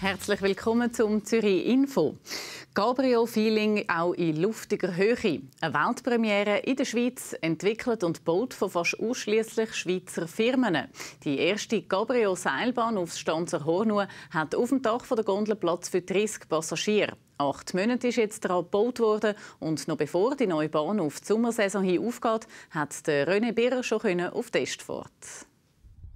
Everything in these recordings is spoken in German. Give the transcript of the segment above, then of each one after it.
Herzlich willkommen zum Zürich Info. Cabrio-Feeling auch in luftiger Höhe. Eine Weltpremiere in der Schweiz, entwickelt und gebaut von fast ausschließlich Schweizer Firmen. Die erste Cabrio-Seilbahn aufs Stanzer Hornue hat auf dem Dach der Gondel Platz für 30 Passagiere. Acht Monate ist jetzt daran gebaut worden und noch bevor die neue Bahn auf die Sommersaison hin aufgeht, hat René Birrer schon auf Testfahrt.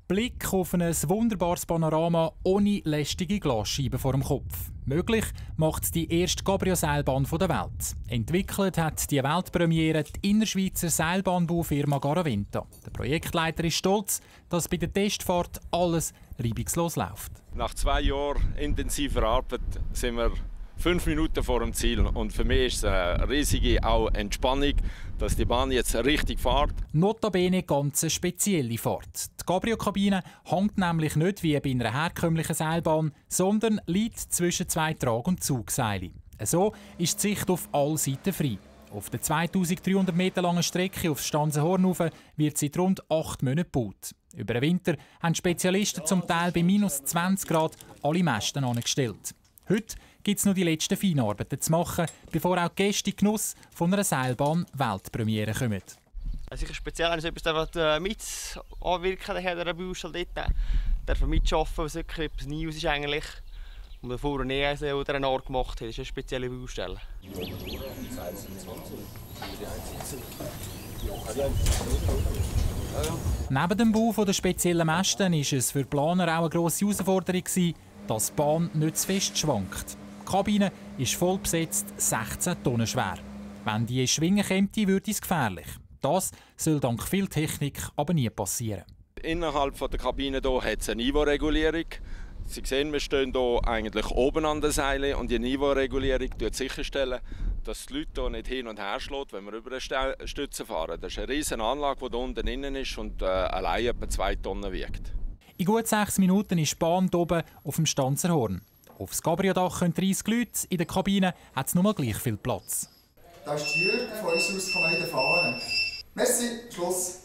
Blick auf ein wunderbares Panorama ohne lästige Glasscheiben vor dem Kopf. Möglich macht die erste Cabrio-Seilbahn der Welt. Entwickelt hat die Weltpremiere die Innerschweizer Seilbahnbaufirma Garaventa. Der Projektleiter ist stolz, dass bei der Testfahrt alles reibungslos läuft. Nach zwei Jahren intensiver Arbeit sind wir fünf Minuten vor dem Ziel. Und für mich ist es eine riesige auch Entspannung, dass die Bahn jetzt richtig fährt. Notabene ganz eine spezielle Fahrt. Die Cabrio-Kabine hängt nämlich nicht wie bei einer herkömmlichen Seilbahn, sondern liegt zwischen zwei Trag- und Zugseilen. So ist die Sicht auf alle Seiten frei. Auf der 2300 Meter langen Strecke auf Stanzenhorn wird seit rund acht Monaten gebaut. Über den Winter haben Spezialisten zum Teil bei minus 20 Grad alle Mästen angestellt. Heute gibt es noch die letzten Feinarbeiten zu machen, bevor auch die Gäste Genuss von einer Seilbahn Weltpremiere kommen. Also ich speziell, wenn ich etwas äh, mit anwirken an dieser Baustelle dort, darf mitarbeiten, was wirklich etwas Neues ist eigentlich. Und wir vorher nie oder eine Art gemacht haben. Das ist eine spezielle Baustelle. Neben dem Bau der speziellen Mästen war es für die Planer auch eine grosse Herausforderung, dass die Bahn nicht zu fest schwankt. Die Kabine ist voll besetzt, 16 Tonnen schwer. Wenn die Schwingen käme, würde es gefährlich. Das soll dank viel Technik aber nie passieren. Innerhalb der Kabine hat es eine Niveauregulierung. Sie sehen, wir stehen hier eigentlich oben an der Seile und die Niveauregulierung sicherstellen, dass die Leute hier nicht hin und her schlägt, wenn wir über eine Stütze fahren. Das ist eine riesige Anlage, die hier unten innen ist und äh, allein etwa zwei Tonnen wiegt. In gut sechs Minuten ist die Bahn oben auf dem Stanzerhorn. Aufs Cabrio-Dach können 30 Leute, in der Kabine hat es nur gleich viel Platz. Da ist die Jürgen, von uns aus kann man wieder fahren. Merci, Schluss.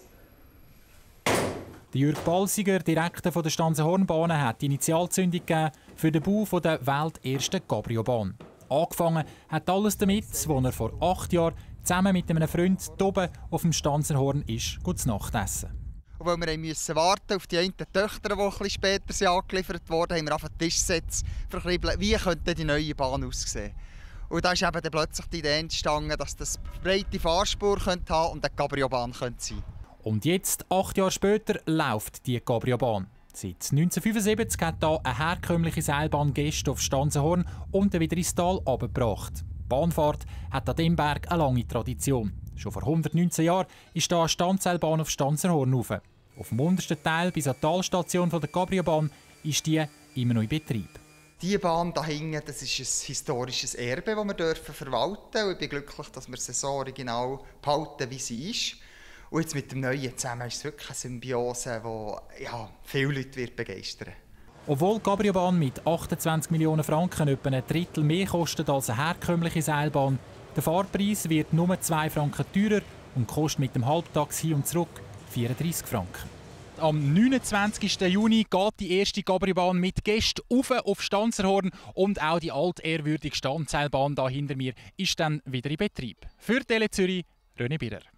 Der Jürg Balsiger, Direktor der Stanzenhornbahnen, hat die Initialzündung gegeben für den Bau der weltersten Cabrio-Bahn. Angefangen hat alles damit, als er vor acht Jahren zusammen mit einem Freund oben auf dem Stanzerhorn ist, zu Nacht essen. Und weil wir mussten warten auf die einen Töchter, die etwas später sind angeliefert wurden, haben wir auf den Tischsitz verkribbelt, wie könnte die neue Bahn aussehen. Und da ist eben dann plötzlich die Idee entstanden, dass das breite Fahrspur könnte haben und eine Cabrio-Bahn könnte sein. Und jetzt, acht Jahre später, läuft die Cabrio-Bahn. Seit 1975 hat hier eine herkömmliche Seilbahn Gäste auf Stanzenhorn und wieder ins Tal abgebracht. Die Bahnfahrt hat an dem Berg eine lange Tradition. Schon vor 119 Jahren ist hier eine Standseilbahn auf Stanzerhorn rauf. Auf dem untersten Teil bis zur Talstation der Gabriobahn ist die immer noch in Betrieb. Diese Bahn da hinten, das ist ein historisches Erbe, das wir dürfen verwalten dürfen. Ich bin glücklich, dass wir sie so original behalten, wie sie ist. Und jetzt mit dem Neuen zusammen ist es wirklich eine Symbiose, die ja, viele Leute wird begeistern Obwohl die Gabriobahn mit 28 Millionen Franken etwa ein Drittel mehr kostet als eine herkömmliche Seilbahn, der Fahrpreis wird nur 2 Franken teurer und kostet mit dem Halbtags hin und zurück 34 Franken. Am 29. Juni geht die erste Gabribahn mit Gästen auf auf Stanzerhorn und auch die altehrwürdige Standseilbahn da hinter mir ist dann wieder in Betrieb. Für Tele Zürich, René Birrer.